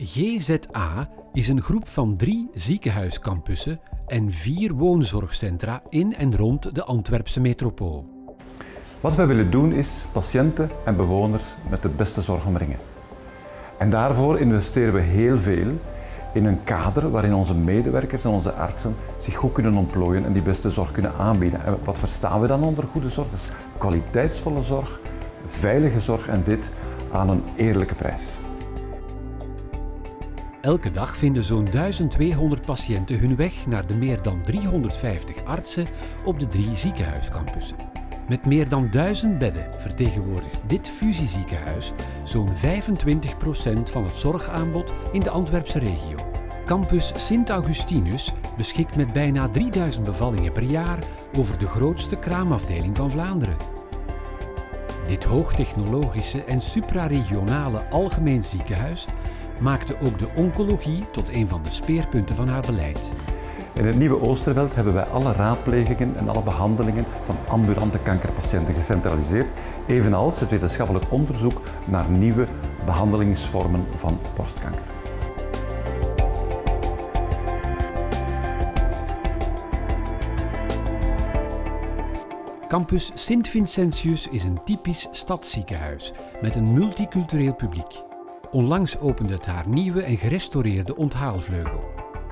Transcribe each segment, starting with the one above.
GZA is een groep van drie ziekenhuiscampussen en vier woonzorgcentra in en rond de Antwerpse metropool. Wat wij willen doen is patiënten en bewoners met de beste zorg omringen. En daarvoor investeren we heel veel in een kader waarin onze medewerkers en onze artsen zich goed kunnen ontplooien en die beste zorg kunnen aanbieden. En wat verstaan we dan onder goede zorg? Dat is kwaliteitsvolle zorg, veilige zorg en dit aan een eerlijke prijs. Elke dag vinden zo'n 1200 patiënten hun weg naar de meer dan 350 artsen op de drie ziekenhuiscampussen. Met meer dan 1000 bedden vertegenwoordigt dit fusieziekenhuis zo'n 25% van het zorgaanbod in de Antwerpse regio. Campus Sint-Augustinus beschikt met bijna 3000 bevallingen per jaar over de grootste kraamafdeling van Vlaanderen. Dit hoogtechnologische en supraregionale algemeen ziekenhuis maakte ook de oncologie tot een van de speerpunten van haar beleid. In het nieuwe Oosterveld hebben wij alle raadplegingen en alle behandelingen van ambulante kankerpatiënten gecentraliseerd, evenals het wetenschappelijk onderzoek naar nieuwe behandelingsvormen van borstkanker. Campus Sint-Vincentius is een typisch stadsziekenhuis met een multicultureel publiek. Onlangs opende het haar nieuwe en gerestaureerde onthaalvleugel.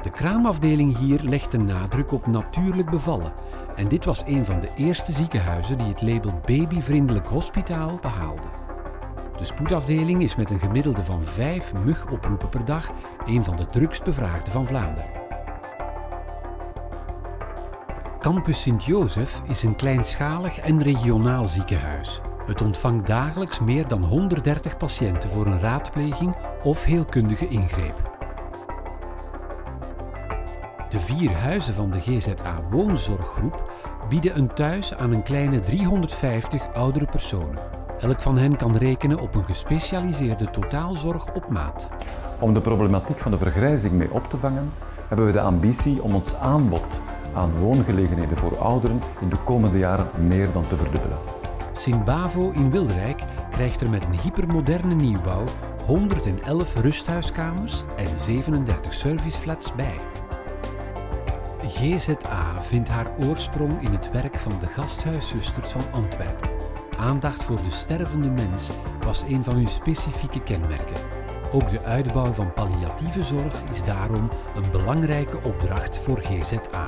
De kraamafdeling hier legt de nadruk op natuurlijk bevallen. En dit was een van de eerste ziekenhuizen die het label Babyvriendelijk Hospitaal behaalde. De spoedafdeling is met een gemiddelde van vijf mugoproepen per dag een van de drukst bevraagde van Vlaanderen. Campus Sint-Jozef is een kleinschalig en regionaal ziekenhuis. Het ontvangt dagelijks meer dan 130 patiënten voor een raadpleging of heelkundige ingreep. De vier huizen van de GZA Woonzorggroep bieden een thuis aan een kleine 350 oudere personen. Elk van hen kan rekenen op een gespecialiseerde totaalzorg op maat. Om de problematiek van de vergrijzing mee op te vangen, hebben we de ambitie om ons aanbod aan woongelegenheden voor ouderen in de komende jaren meer dan te verdubbelen. Sint-Bavo in Wilderijk krijgt er met een hypermoderne nieuwbouw 111 rusthuiskamers en 37 serviceflats bij. GZA vindt haar oorsprong in het werk van de gasthuiszusters van Antwerpen. Aandacht voor de stervende mens was een van hun specifieke kenmerken. Ook de uitbouw van palliatieve zorg is daarom een belangrijke opdracht voor GZA.